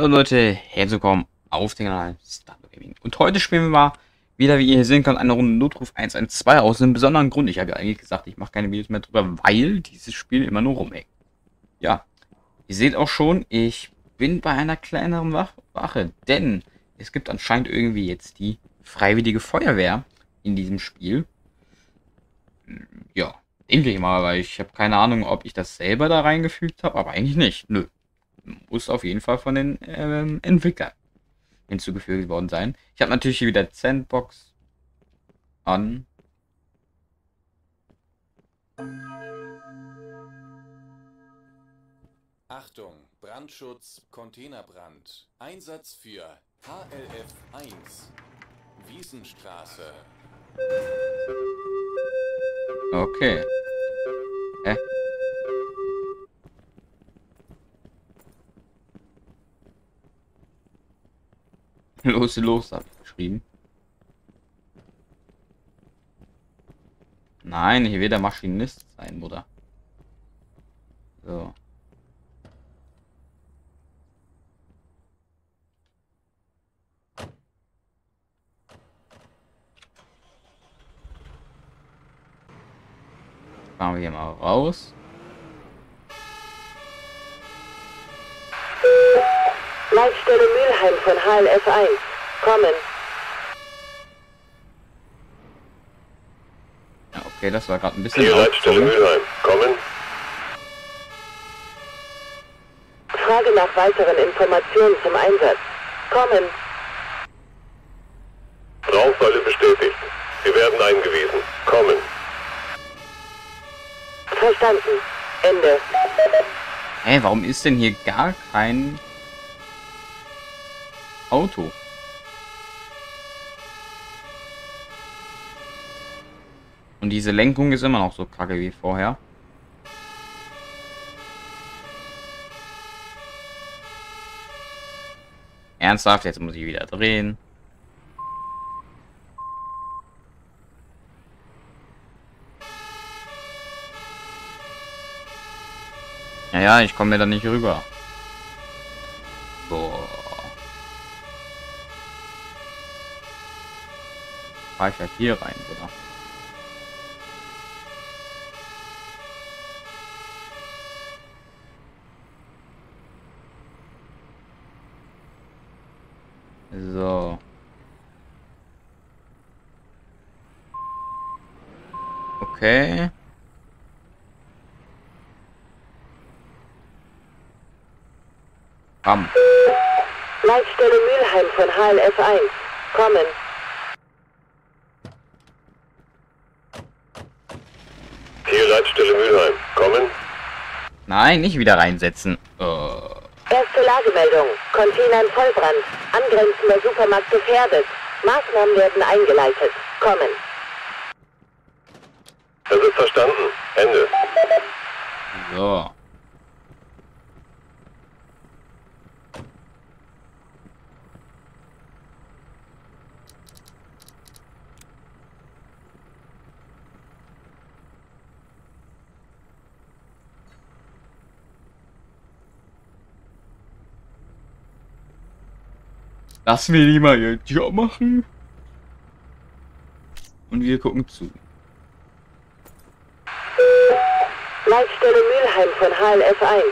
Hallo Leute, herzlich willkommen auf den Kanal Star Gaming. Und heute spielen wir mal wieder, wie ihr hier sehen könnt, eine Runde Notruf 112 aus einem besonderen Grund. Ich habe ja eigentlich gesagt, ich mache keine Videos mehr drüber, weil dieses Spiel immer nur rumhängt. Ja, ihr seht auch schon, ich bin bei einer kleineren Wach Wache, denn es gibt anscheinend irgendwie jetzt die Freiwillige Feuerwehr in diesem Spiel. Ja, denke ich mal, weil ich habe keine Ahnung, ob ich das selber da reingefügt habe, aber eigentlich nicht. Nö muss auf jeden Fall von den ähm, Entwicklern hinzugefügt worden sein. Ich habe natürlich hier wieder Sandbox an. Achtung, Brandschutz, Containerbrand. Einsatz für HLF 1. Wiesenstraße. Okay. Hä? Los, los, hab ich geschrieben. Nein, hier wird der Maschinist sein, Bruder. So. Fahren wir hier mal raus. Leitstelle Mülheim von HLF 1. Kommen. Ja, okay, das war gerade ein bisschen Hier laut. Leitstelle Mülheim. Kommen. Frage nach weiteren Informationen zum Einsatz. Kommen. Rauchsäule bestätigt. Wir werden eingewiesen. Kommen. Verstanden. Ende. Hä, warum ist denn hier gar kein Auto? Und diese Lenkung ist immer noch so kacke wie vorher. Ernsthaft, jetzt muss ich wieder drehen. Naja, ich komme mir da nicht rüber. Fahr ich ja hier rein, oder? So. Okay. Bam. Leitstelle Mülheim von HLF 1. Kommen. Hier Leitstelle Mülheim. Kommen. Nein, nicht wieder reinsetzen. Oh. Erste Lagemeldung. Container in Vollbrand. Angrenzender Supermarkt gefährdet. Maßnahmen werden eingeleitet. Kommen. Das ist verstanden. Ende. So. Lassen wir die mal ihr Job machen. Und wir gucken zu. Leitstelle Mülheim von HLF 1.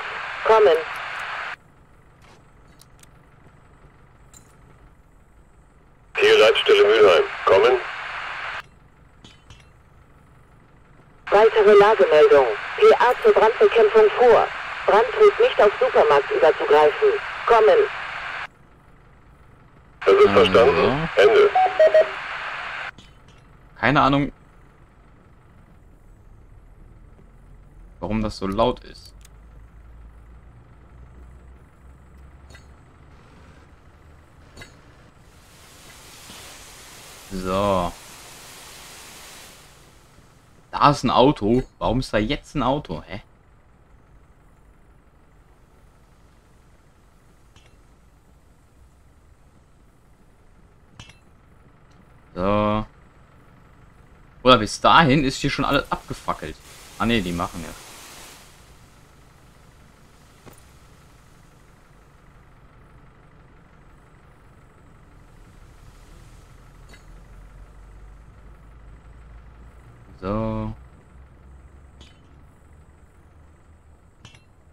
Kommen. Hier Leitstelle Mülheim. Kommen. Weitere Lagemeldung. PA zur Brandbekämpfung vor. Brand droht nicht auf Supermarkt überzugreifen. Kommen. Das ist verstanden. Ende. Keine Ahnung, warum das so laut ist. So. Da ist ein Auto. Warum ist da jetzt ein Auto? Hä? So. Oder bis dahin ist hier schon alles abgefackelt. Ah ne, die machen ja. So.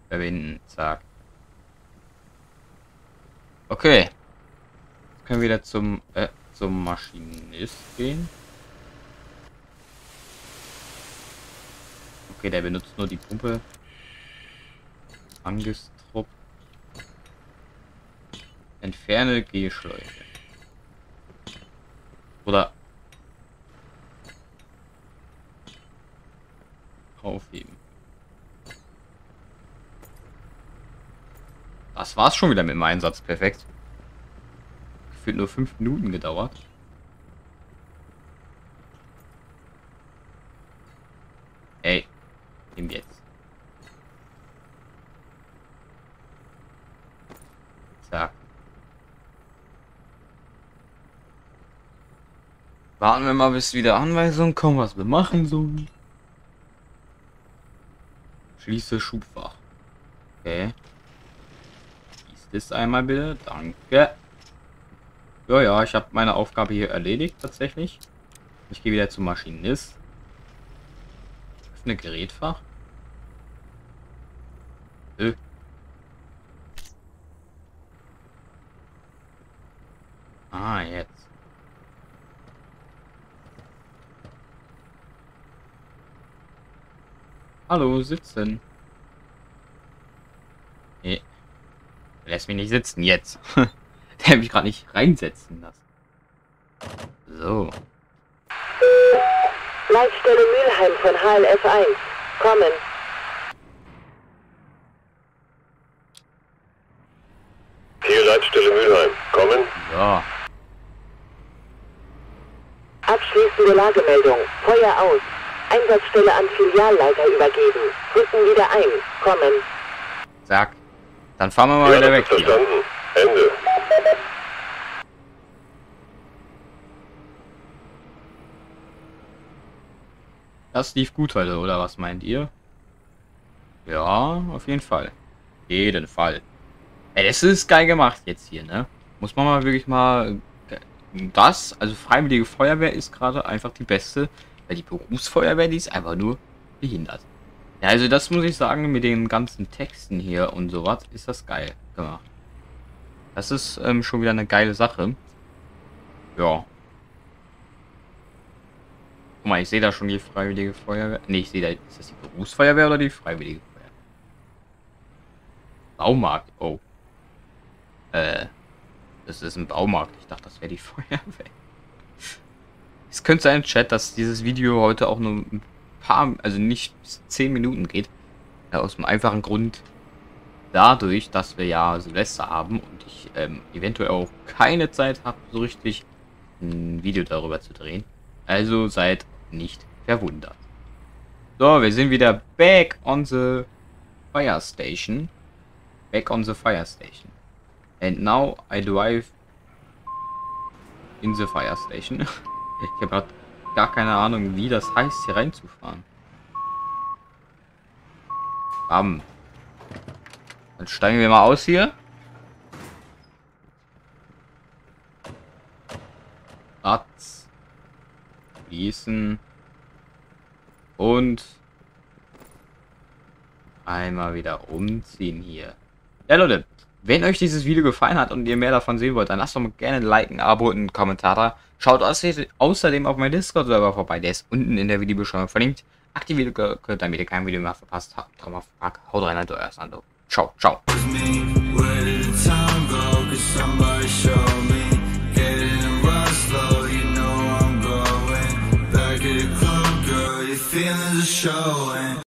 Verbinden, zack. Okay. Jetzt können wir wieder zum... Äh zum Maschinist gehen. Okay, der benutzt nur die Pumpe. Angestrupp. Entferne Gehschläuche. Oder aufheben. Das war's schon wieder mit dem Einsatz. Perfekt. Gefühlt nur fünf Minuten gedauert. Ey. Nimm jetzt. Zack. Warten wir mal, bis wieder Anweisungen kommen, was wir machen sollen. Schließe Schubfach. Okay. Das einmal bitte. Danke. Ja, ja, ich habe meine Aufgabe hier erledigt tatsächlich. Ich gehe wieder zum Maschinist. Öffne Gerätfach. Ö. Ah, jetzt. Hallo, sitzen. Nee. Lässt mich nicht sitzen, jetzt. Der hat mich gerade nicht reinsetzen lassen. So. Leitstelle Mülheim von HLF 1. Kommen. Hier Leitstelle Mülheim. Kommen. Ja. Abschließende Lagemeldung. Feuer aus. Einsatzstelle an Filialleiter übergeben. Rücken wieder ein. Kommen. Zack. Dann fahren wir mal wieder weg hier. verstanden. Ende. Das lief gut heute, oder was meint ihr? Ja, auf jeden Fall. Jeden Fall. Ey, das ist geil gemacht jetzt hier, ne? Muss man mal wirklich mal... Das, also Freiwillige Feuerwehr ist gerade einfach die beste, weil die Berufsfeuerwehr, die ist einfach nur behindert. Ja, also das muss ich sagen, mit den ganzen Texten hier und sowas, ist das geil gemacht. Das ist ähm, schon wieder eine geile Sache. Ja. Guck mal, ich sehe da schon die Freiwillige Feuerwehr. Ne, ich sehe da, ist das die Berufsfeuerwehr oder die Freiwillige Feuerwehr? Baumarkt, oh. Äh, das ist ein Baumarkt. Ich dachte, das wäre die Feuerwehr. Es könnte sein, Chat, dass dieses Video heute auch nur ein paar, also nicht 10 Minuten geht. Ja, aus dem einfachen Grund, dadurch, dass wir ja Silvester haben und ich ähm, eventuell auch keine Zeit habe, so richtig ein Video darüber zu drehen. Also seid nicht verwundert. So, wir sind wieder back on the fire station. Back on the fire station. And now I drive in the fire station. Ich habe grad gar keine Ahnung, wie das heißt, hier reinzufahren. Bam. Dann steigen wir mal aus hier. Ratz. Schließen. Und einmal wieder umziehen hier. Ja, Leute. Wenn euch dieses Video gefallen hat und ihr mehr davon sehen wollt, dann lasst doch mal gerne ein Like, ein Abo und einen Kommentar da. Schaut außerdem auf meinen Discord-Server vorbei, der ist unten in der Videobeschreibung verlinkt. Aktiviert die Glocke, damit ihr kein Video mehr verpasst habt. Haut rein, Alter, euer Sando. Ciao, ciao. show and